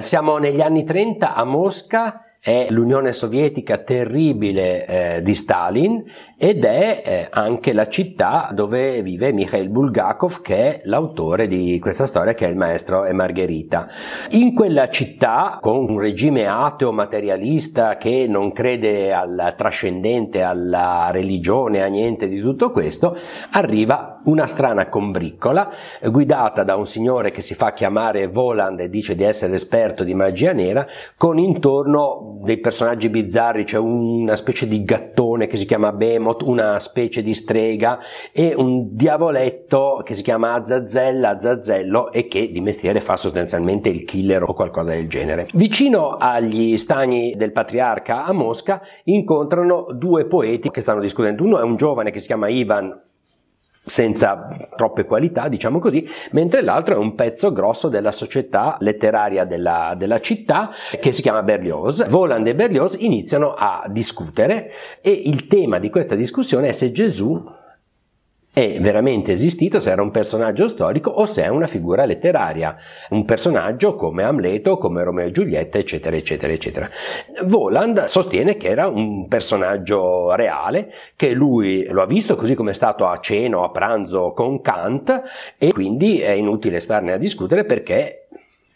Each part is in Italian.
Siamo negli anni 30 a Mosca è l'Unione Sovietica terribile eh, di Stalin ed è eh, anche la città dove vive Mikhail Bulgakov che è l'autore di questa storia che è il maestro e Margherita. In quella città con un regime ateo materialista che non crede al trascendente, alla religione, a niente di tutto questo, arriva una strana combriccola guidata da un signore che si fa chiamare Voland e dice di essere esperto di magia nera con intorno dei personaggi bizzarri, c'è una specie di gattone che si chiama Behemoth, una specie di strega e un diavoletto che si chiama Azazzella, Azazzello e che di mestiere fa sostanzialmente il killer o qualcosa del genere. Vicino agli stagni del patriarca a Mosca incontrano due poeti che stanno discutendo. Uno è un giovane che si chiama Ivan senza troppe qualità, diciamo così, mentre l'altro è un pezzo grosso della società letteraria della, della città che si chiama Berlioz. Voland e Berlioz iniziano a discutere e il tema di questa discussione è se Gesù è veramente esistito, se era un personaggio storico o se è una figura letteraria, un personaggio come Amleto, come Romeo e Giulietta, eccetera, eccetera, eccetera. Voland sostiene che era un personaggio reale, che lui lo ha visto così come è stato a cena o a pranzo con Kant e quindi è inutile starne a discutere perché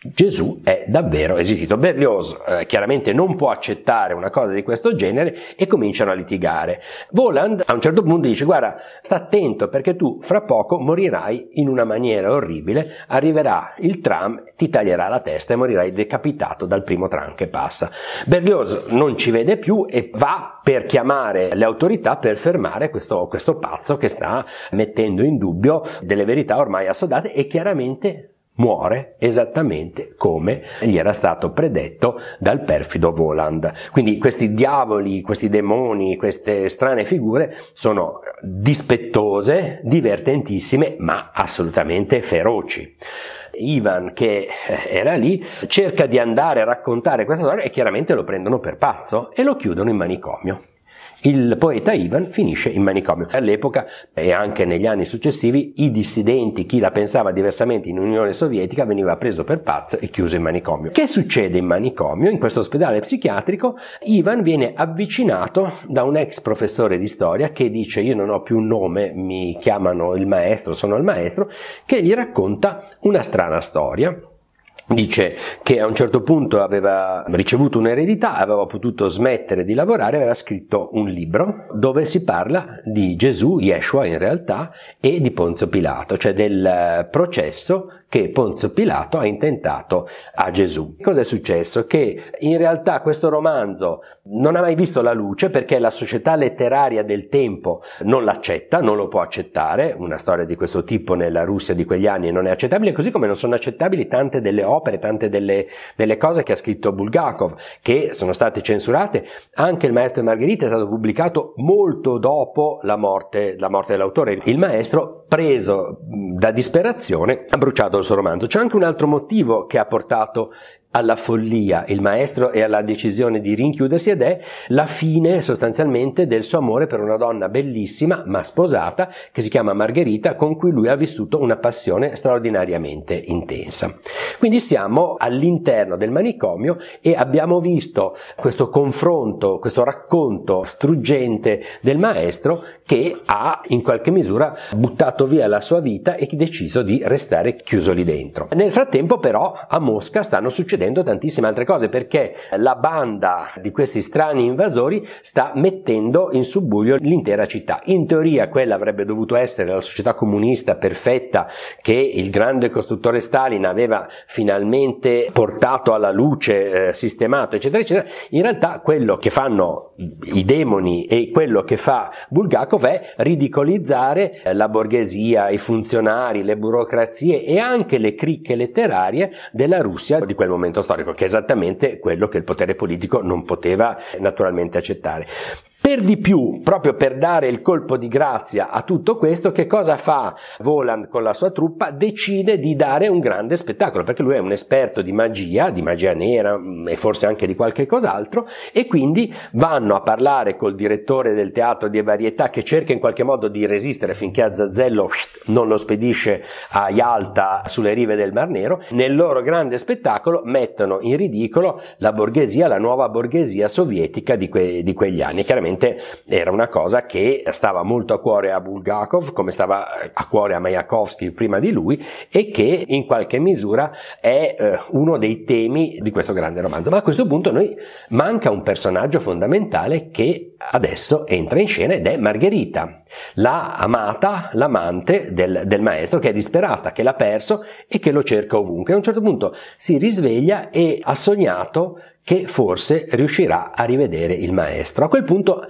Gesù è davvero esistito. Berlioz eh, chiaramente non può accettare una cosa di questo genere e cominciano a litigare. Voland a un certo punto dice guarda sta attento perché tu fra poco morirai in una maniera orribile, arriverà il tram, ti taglierà la testa e morirai decapitato dal primo tram che passa. Berlioz non ci vede più e va per chiamare le autorità per fermare questo, questo pazzo che sta mettendo in dubbio delle verità ormai assodate e chiaramente muore esattamente come gli era stato predetto dal perfido Voland. Quindi questi diavoli, questi demoni, queste strane figure sono dispettose, divertentissime, ma assolutamente feroci. Ivan che era lì cerca di andare a raccontare questa storia e chiaramente lo prendono per pazzo e lo chiudono in manicomio il poeta Ivan finisce in manicomio. All'epoca e anche negli anni successivi i dissidenti, chi la pensava diversamente in Unione Sovietica veniva preso per pazzo e chiuso in manicomio. Che succede in manicomio? In questo ospedale psichiatrico Ivan viene avvicinato da un ex professore di storia che dice io non ho più un nome, mi chiamano il maestro, sono il maestro, che gli racconta una strana storia Dice che a un certo punto aveva ricevuto un'eredità, aveva potuto smettere di lavorare, aveva scritto un libro dove si parla di Gesù, Yeshua in realtà, e di Ponzio Pilato, cioè del processo che Ponzio Pilato ha intentato a Gesù. Cosa è successo? Che in realtà questo romanzo non ha mai visto la luce perché la società letteraria del tempo non l'accetta, non lo può accettare, una storia di questo tipo nella Russia di quegli anni non è accettabile, così come non sono accettabili tante delle opere, tante delle, delle cose che ha scritto Bulgakov, che sono state censurate. Anche il Maestro e Margherita è stato pubblicato molto dopo la morte, la morte dell'autore. Il maestro, preso da disperazione, ha bruciato il suo romanzo. C'è anche un altro motivo che ha portato alla follia il maestro e alla decisione di rinchiudersi ed è la fine sostanzialmente del suo amore per una donna bellissima ma sposata che si chiama Margherita con cui lui ha vissuto una passione straordinariamente intensa. Quindi siamo all'interno del manicomio e abbiamo visto questo confronto, questo racconto struggente del maestro che ha in qualche misura buttato via la sua vita e deciso di restare chiuso lì dentro. Nel frattempo però a Mosca stanno succedendo succedendo tantissime altre cose perché la banda di questi strani invasori sta mettendo in subbuglio l'intera città. In teoria quella avrebbe dovuto essere la società comunista perfetta che il grande costruttore Stalin aveva finalmente portato alla luce, eh, sistemato, eccetera, eccetera. In realtà quello che fanno i demoni e quello che fa Bulgakov è ridicolizzare la borghesia, i funzionari, le burocrazie e anche le cricche letterarie della Russia di quel momento storico, che è esattamente quello che il potere politico non poteva naturalmente accettare. Per di più, proprio per dare il colpo di grazia a tutto questo, che cosa fa Voland con la sua truppa? Decide di dare un grande spettacolo, perché lui è un esperto di magia, di magia nera mm, e forse anche di qualche cos'altro, e quindi vanno a parlare col direttore del teatro di varietà che cerca in qualche modo di resistere finché Azazello non lo spedisce a Yalta sulle rive del Mar Nero. Nel loro grande spettacolo mettono in ridicolo la borghesia, la nuova borghesia sovietica di, que- di quegli anni. Chiaramente Ovviamente era una cosa che stava molto a cuore a Bulgakov, come stava a cuore a Mayakovsky prima di lui, e che in qualche misura è eh, uno dei temi di questo grande romanzo. Ma a questo punto noi manca un personaggio fondamentale che adesso entra in scena ed è Margherita, la amata, l'amante del, del, maestro che è disperata, che l'ha perso e che lo cerca ovunque. A un certo punto si risveglia e ha sognato che forse riuscirà a rivedere il maestro. A quel punto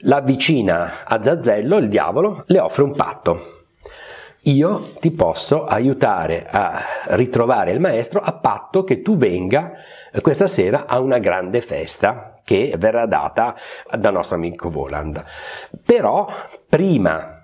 l'avvicina a Zazzello, il diavolo, le offre un patto. Io ti posso aiutare a ritrovare il maestro a patto che tu venga questa sera a una grande festa che verrà data dal nostro amico Voland. Però prima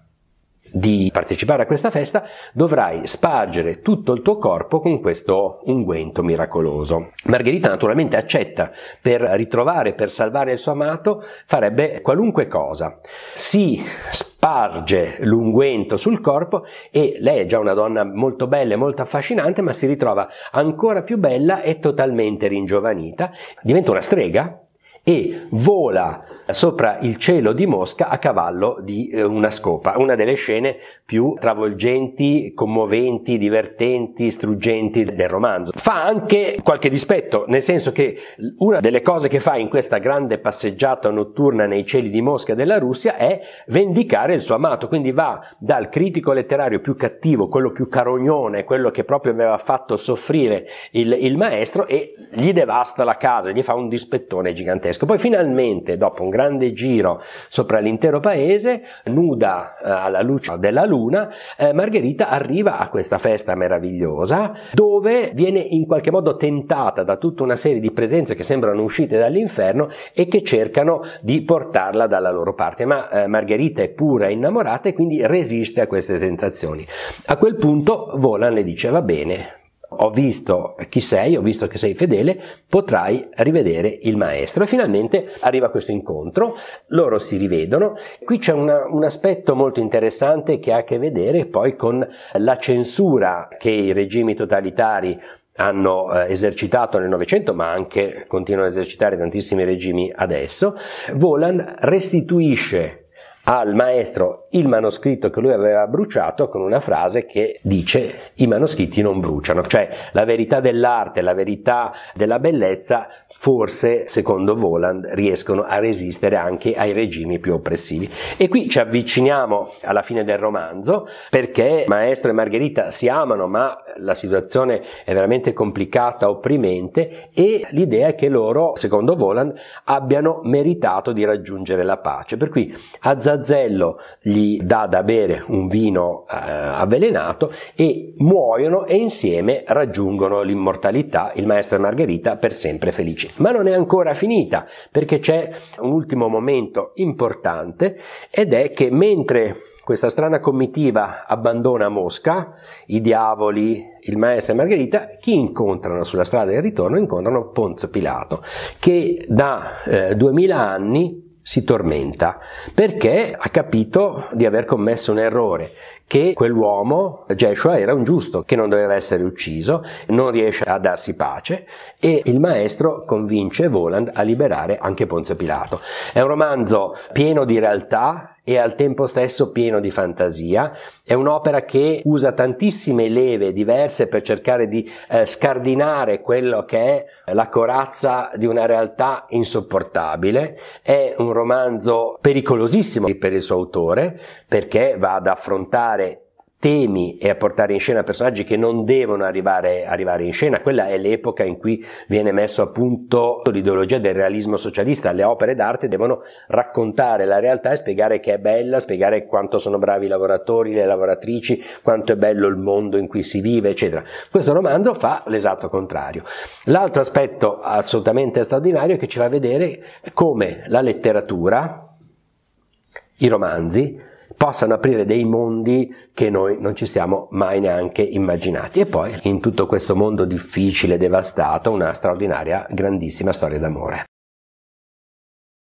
di partecipare a questa festa dovrai spargere tutto il tuo corpo con questo unguento miracoloso. Margherita naturalmente accetta per ritrovare, per salvare il suo amato, farebbe qualunque cosa. Si sparge l'unguento sul corpo e lei è già una donna molto bella e molto affascinante, ma si ritrova ancora più bella e totalmente ringiovanita, diventa una strega e vola sopra il cielo di Mosca a cavallo di eh, una scopa, una delle scene più travolgenti, commoventi, divertenti, struggenti del romanzo. Fa anche qualche dispetto, nel senso che una delle cose che fa in questa grande passeggiata notturna nei cieli di Mosca della Russia è vendicare il suo amato, quindi va dal critico letterario più cattivo, quello più carognone, quello che proprio aveva fatto soffrire il, il maestro e gli devasta la casa, gli fa un dispettone gigantesco. Poi finalmente, dopo un grande giro sopra l'intero paese, nuda eh, alla luce della luna, eh, Margherita arriva a questa festa meravigliosa dove viene in qualche modo tentata da tutta una serie di presenze che sembrano uscite dall'inferno e che cercano di portarla dalla loro parte. Ma eh, Margherita è pura innamorata e quindi resiste a queste tentazioni. A quel punto Volan le dice va bene, ho visto chi sei, ho visto che sei fedele, potrai rivedere il maestro. E finalmente arriva questo incontro, loro si rivedono. Qui c'è una, un aspetto molto interessante che ha a che vedere poi con la censura che i regimi totalitari hanno eh, esercitato nel Novecento, ma anche continuano a esercitare tantissimi regimi adesso. Volan restituisce al maestro il manoscritto che lui aveva bruciato con una frase che dice i manoscritti non bruciano, cioè la verità dell'arte, la verità della bellezza forse, secondo Voland, riescono a resistere anche ai regimi più oppressivi. E qui ci avviciniamo alla fine del romanzo perché Maestro e Margherita si amano, ma la situazione è veramente complicata, opprimente e l'idea è che loro, secondo Voland, abbiano meritato di raggiungere la pace. Per cui a Zazzello gli dà da bere un vino eh, avvelenato e muoiono e insieme raggiungono l'immortalità, il Maestro e Margherita per sempre felici. Ma non è ancora finita perché c'è un ultimo momento importante ed è che mentre questa strana comitiva abbandona Mosca, i diavoli, il maestro e Margherita, chi incontrano sulla strada del ritorno? Incontrano Ponzio Pilato, che da eh, duemila anni si tormenta perché ha capito di aver commesso un errore, che quell'uomo, Jeshua, era un giusto, che non doveva essere ucciso, non riesce a darsi pace e il maestro convince Voland a liberare anche Ponzio Pilato. È un romanzo pieno di realtà e al tempo stesso pieno di fantasia. È un'opera che usa tantissime leve diverse per cercare di eh, scardinare quello che è la corazza di una realtà insopportabile. È un romanzo pericolosissimo per il suo autore perché va ad affrontare temi e a portare in scena personaggi che non devono arrivare, arrivare, in scena. Quella è l'epoca in cui viene messo a punto l'ideologia del realismo socialista. Le opere d'arte devono raccontare la realtà e spiegare che è bella, spiegare quanto sono bravi i lavoratori, le lavoratrici, quanto è bello il mondo in cui si vive, eccetera. Questo romanzo fa l'esatto contrario. L'altro aspetto assolutamente straordinario è che ci fa vedere come la letteratura, i romanzi, possano aprire dei mondi che noi non ci siamo mai neanche immaginati. E poi in tutto questo mondo difficile, devastato, una straordinaria, grandissima storia d'amore.